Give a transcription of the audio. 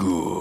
good.